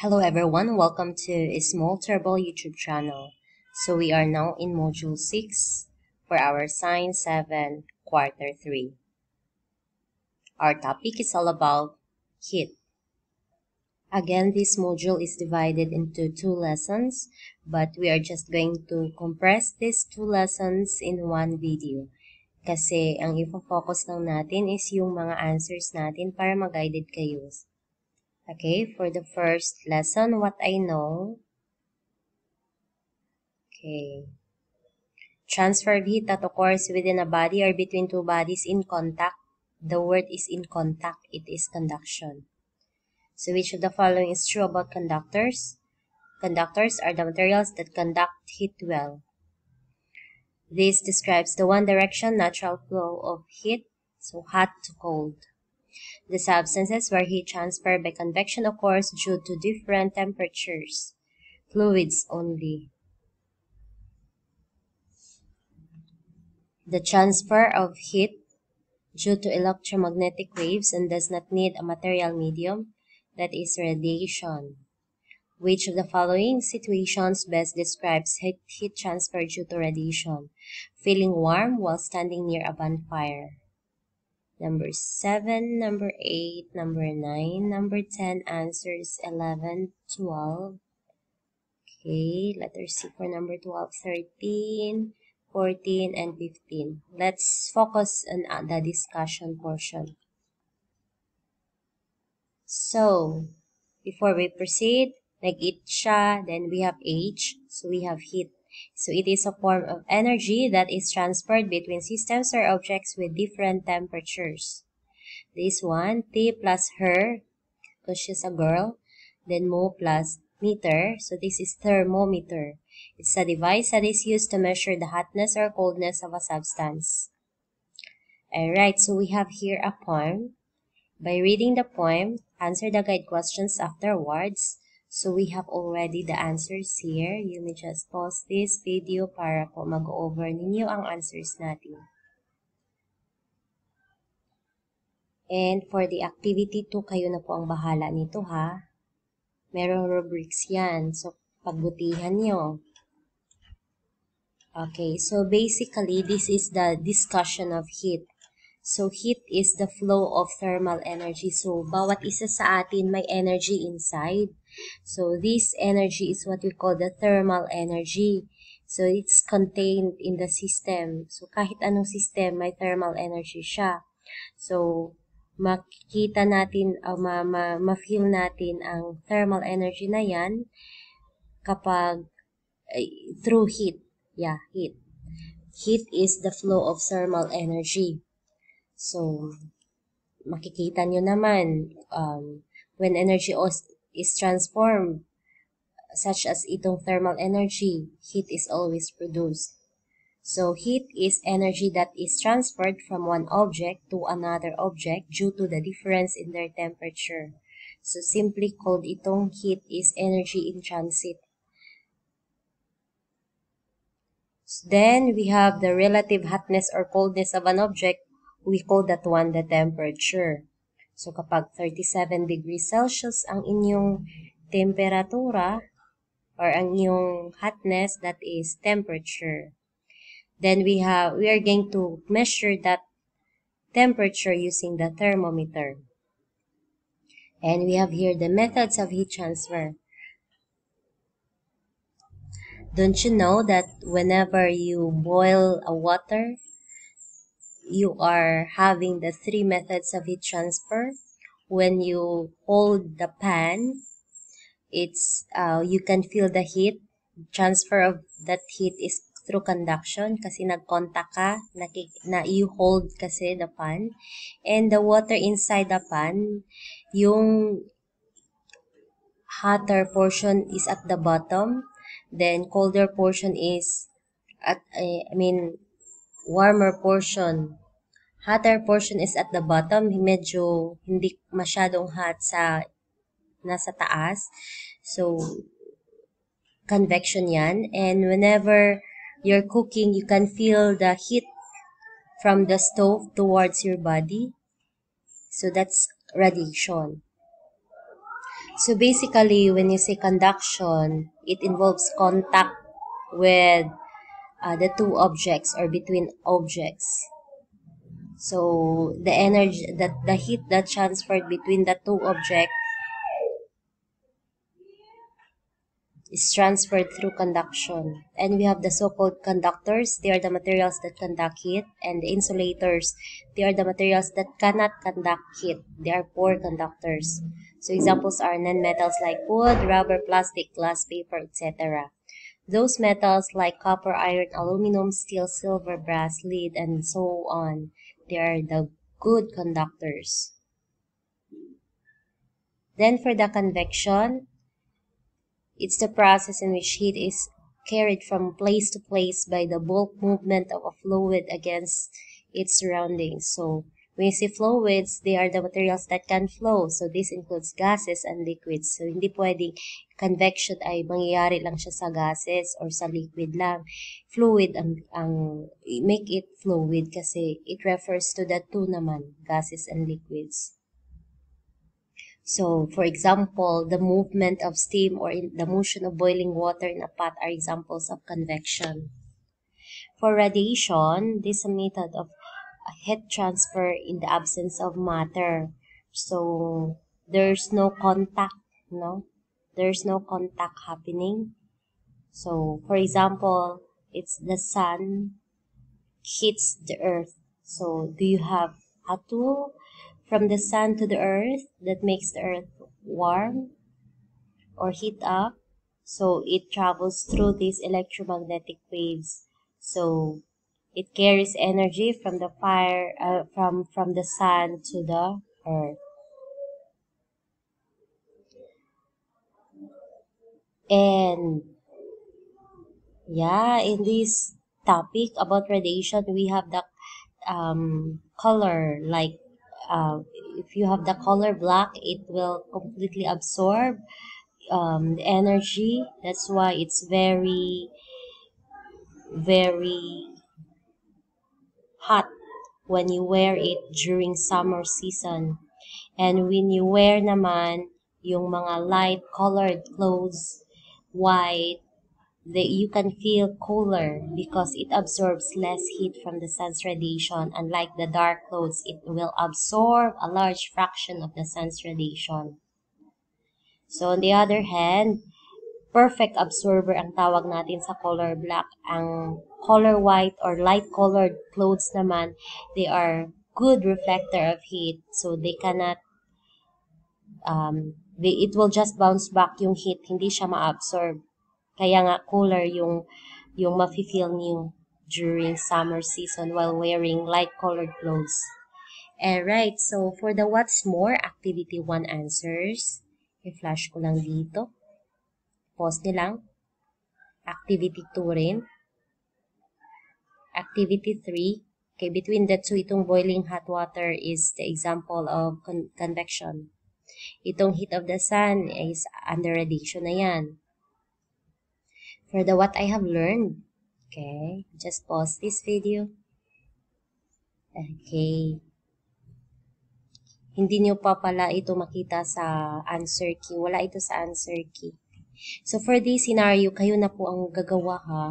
Hello everyone, welcome to a small turbo YouTube channel. So we are now in module 6 for our science 7 quarter 3. Our topic is all about heat. Again, this module is divided into two lessons, but we are just going to compress these two lessons in one video. Kasi ang ifo-focus lang natin is yung mga answers natin para mag-guided kayo. Okay, for the first lesson, what I know. Okay. Transfer of heat that occurs within a body or between two bodies in contact. The word is in contact. It is conduction. So which of the following is true about conductors? Conductors are the materials that conduct heat well. This describes the one direction natural flow of heat, so hot to cold. The substances where heat transfer by convection occurs due to different temperatures. Fluids only. The transfer of heat due to electromagnetic waves and does not need a material medium, that is radiation. Which of the following situations best describes heat, heat transfer due to radiation? Feeling warm while standing near a bonfire. Number 7, number 8, number 9, number 10, answers 11, 12. Okay, letter C for number 12, 13, 14, and 15. Let's focus on uh, the discussion portion. So, before we proceed, nag-it siya, then we have H, so we have heat. So it is a form of energy that is transferred between systems or objects with different temperatures. This one, T plus her, because she's a girl, then mo plus meter, so this is thermometer. It's a device that is used to measure the hotness or coldness of a substance. Alright, so we have here a poem. By reading the poem, answer the guide questions afterwards. So we have already the answers here. You may just pause this video para po mag-over ninyo ang answers natin. And for the activity 2, kayo na po ang bahala nito ha. Merong rubrics yan. So, pagbutihan nyo. Okay, so basically, this is the discussion of heat. So, heat is the flow of thermal energy. So, bawat isa sa atin may energy inside. So, this energy is what we call the thermal energy. So, it's contained in the system. So, kahit anong system, may thermal energy siya. So, makikita natin, uh, ma, ma, ma-feel natin ang thermal energy na yan kapag uh, through heat. Yeah, heat. Heat is the flow of thermal energy. So, makikita nyo naman, um, when energy is transformed, such as itong thermal energy, heat is always produced. So, heat is energy that is transferred from one object to another object due to the difference in their temperature. So, simply called itong heat is energy in transit. Then, we have the relative hotness or coldness of an object we call that one the temperature. So kapag 37 degrees Celsius ang inyong temperatura or ang inyong hotness, that is temperature. Then we have, we are going to measure that temperature using the thermometer. And we have here the methods of heat transfer. Don't you know that whenever you boil a water, you are having the three methods of heat transfer. When you hold the pan, it's uh, you can feel the heat. Transfer of that heat is through conduction kasi nag-contact ka, na you hold kasi the pan. And the water inside the pan, yung hotter portion is at the bottom, then colder portion is at, uh, I mean, warmer portion. Hotter portion is at the bottom, medyo hindi masyadong hot sa nasa taas. So, convection yan. And whenever you're cooking, you can feel the heat from the stove towards your body. So, that's radiation. So basically, when you say conduction, it involves contact with uh, the two objects or between objects. So the energy that the heat that transferred between the two objects is transferred through conduction. And we have the so-called conductors. They are the materials that conduct heat. And the insulators. They are the materials that cannot conduct heat. They are poor conductors. So examples are non-metals like wood, rubber, plastic, glass, paper, etc. Those metals like copper, iron, aluminum, steel, silver, brass, lead, and so on. They are the good conductors. Then for the convection, it's the process in which heat is carried from place to place by the bulk movement of a fluid against its surroundings. So, you say fluids, they are the materials that can flow. So, this includes gases and liquids. So, hindi pwedeng convection ay mangyayari lang siya sa gases or sa liquid lang. Fluid ang, ang make it fluid kasi it refers to the two naman, gases and liquids. So, for example, the movement of steam or the motion of boiling water in a pot are examples of convection. For radiation, this is a method of heat transfer in the absence of matter. So, there's no contact, no? There's no contact happening. So, for example, it's the sun hits the earth. So, do you have a tool from the sun to the earth that makes the earth warm or heat up. So it travels through these electromagnetic waves. So it carries energy from the fire, uh, from, from the sun to the earth. And yeah, in this topic about radiation, we have the um, color like uh, if you have the color black it will completely absorb um, the energy that's why it's very very hot when you wear it during summer season and when you wear naman yung mga light colored clothes white that you can feel cooler because it absorbs less heat from the sun's radiation. Unlike the dark clothes, it will absorb a large fraction of the sun's radiation. So, on the other hand, perfect absorber ang tawag natin sa color black. Ang color white or light colored clothes naman, they are good reflector of heat. So, they cannot, um, they, it will just bounce back yung heat. Hindi siya ma-absorb. Kaya nga cooler yung yung mafe-feel niyo during summer season while wearing light colored clothes. Alright, so for the what's more, activity 1 answers. I-flash ko lang dito. Pause ni lang. Activity 2 rin. Activity 3. Okay, between the two, itong boiling hot water is the example of con convection. Itong heat of the sun is under radiation na yan for the what I have learned. Okay, just pause this video. Okay. Hindi nyo pa pala ito makita sa answer key. Wala ito sa answer key. So, for this scenario, kayo na po ang gagawa ha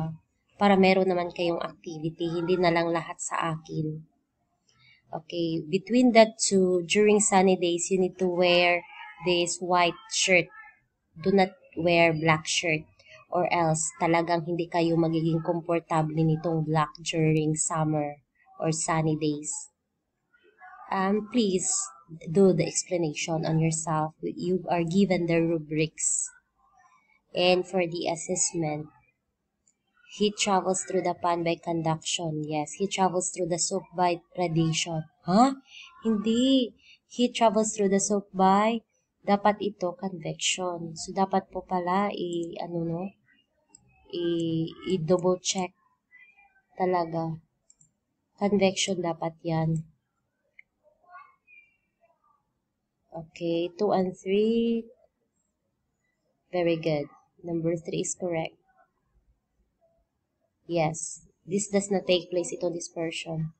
para meron naman kayong activity. Hindi na lang lahat sa akin. Okay, between the two, during sunny days, you need to wear this white shirt. Do not wear black shirt or else talagang hindi kayo magiging komportable nitong black during summer or sunny days. Um, please do the explanation on yourself. You are given the rubrics. And for the assessment, heat travels through the pan by conduction. Yes, heat travels through the soap by radiation. Huh? Hindi. Heat travels through the soap by dapat ito convection. So, dapat po pala, i, ano no, i-double check talaga. Convection dapat yan. Okay, 2 and 3. Very good. Number 3 is correct. Yes, this does not take place ito dispersion.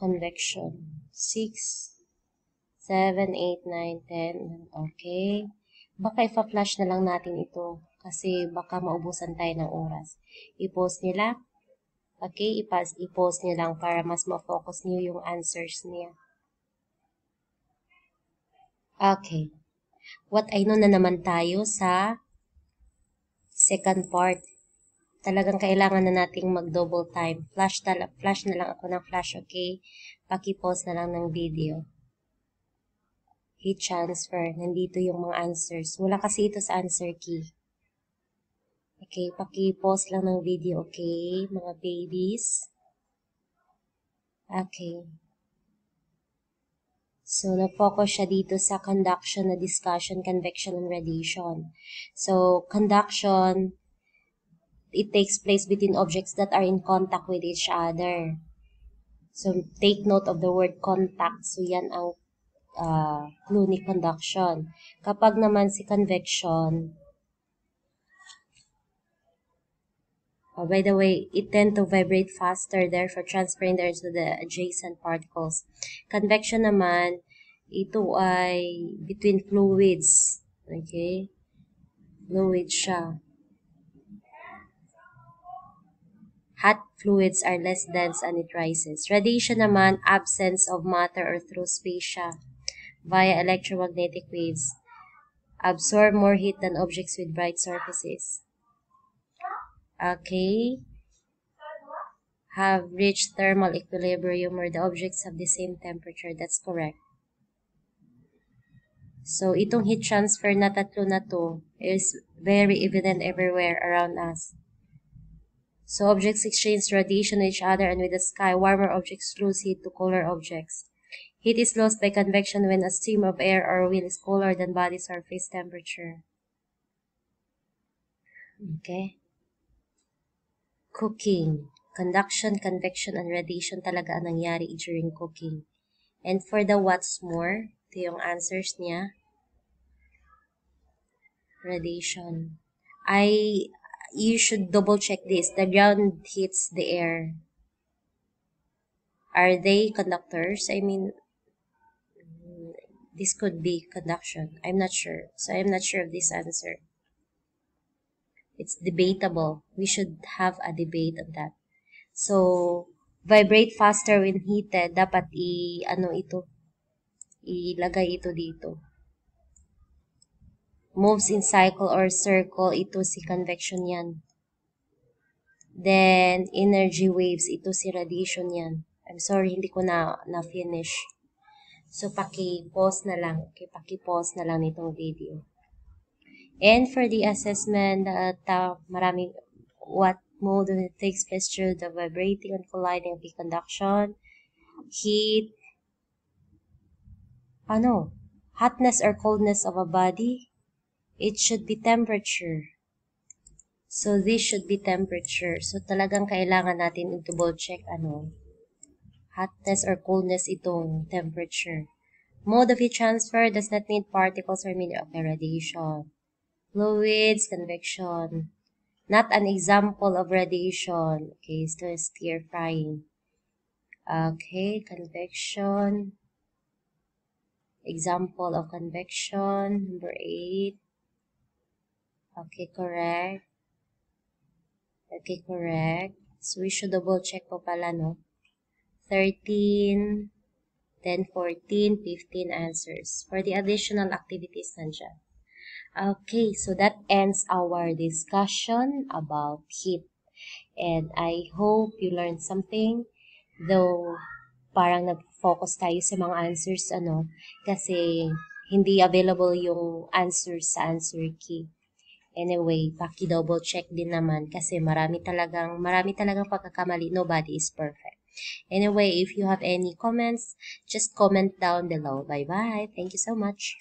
Convection. 6, 7, 8, 9, 10. Okay. Baka ipa-flash na lang natin ito kasi baka maubusan tayo ng oras. I-post nila. Okay, i-post nyo lang para mas ma-focus niyo yung answers niya. Okay. What I know na naman tayo sa second part. Talagang kailangan na nating mag-double time. Flash, tala, flash na lang ako ng flash, okay? Paki-pause na lang ng video heat transfer. Nandito yung mga answers. Wala kasi ito sa answer key. Okay, paki-pause lang ng video, okay, mga babies. Okay. So, na-focus siya dito sa conduction na discussion, convection, and radiation. So, conduction, it takes place between objects that are in contact with each other. So, take note of the word contact. So, yan ang uh, clue conduction. Kapag naman si convection, uh, by the way, it tend to vibrate faster, therefore transferring there to the adjacent particles. Convection naman, ito ay between fluids. Okay? Fluid siya. Hot fluids are less dense and it rises. Radiation naman, absence of matter or through space siya via electromagnetic waves absorb more heat than objects with bright surfaces. Okay. Have reached thermal equilibrium where the objects have the same temperature. That's correct. So, itong heat transfer na tatlo na to is very evident everywhere around us. So, objects exchange radiation with each other and with the sky. Warmer objects lose heat to cooler objects. Heat is lost by convection when a stream of air or wind is colder than body surface temperature. Okay? Cooking. Conduction, convection, and radiation talaga ang nangyari during cooking. And for the what's more, ito yung answers niya. Radiation. I, you should double check this. The ground hits the air. Are they conductors? I mean, this could be conduction. I'm not sure. So I'm not sure of this answer. It's debatable. We should have a debate on that. So, vibrate faster when heated. Dapat i, ano ito, ilagay ito dito. Moves in cycle or circle, ito si convection yan. Then, energy waves, ito si radiation yan. I'm sorry, hindi ko na, na-finish. So, paki-pause na lang. Okay, paki-pause na lang nitong video. And for the assessment, uh, ta, marami, what mode takes place through the vibrating and colliding of the conduction, heat, ano, hotness or coldness of a body, it should be temperature. So, this should be temperature. So, talagang kailangan natin i-double check, ano, hotness or coldness itong temperature. Mode of heat transfer does not need particles or medium of radiation. Fluids, convection. Not an example of radiation. Okay, still stir frying. Okay, convection. Example of convection. Number 8. Okay, correct. Okay, correct. So, we should double check po pala, no? 13, then 14, 15 answers. For the additional activities, nandyan. Okay, so that ends our discussion about heat. And I hope you learned something, though parang nag-focus tayo sa mga answers, ano, kasi hindi available yung answers sa answer key. Anyway, paki-double check din naman kasi marami talagang, marami talagang pagkakamali. Nobody is perfect. Anyway, if you have any comments, just comment down below. Bye-bye. Thank you so much.